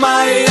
my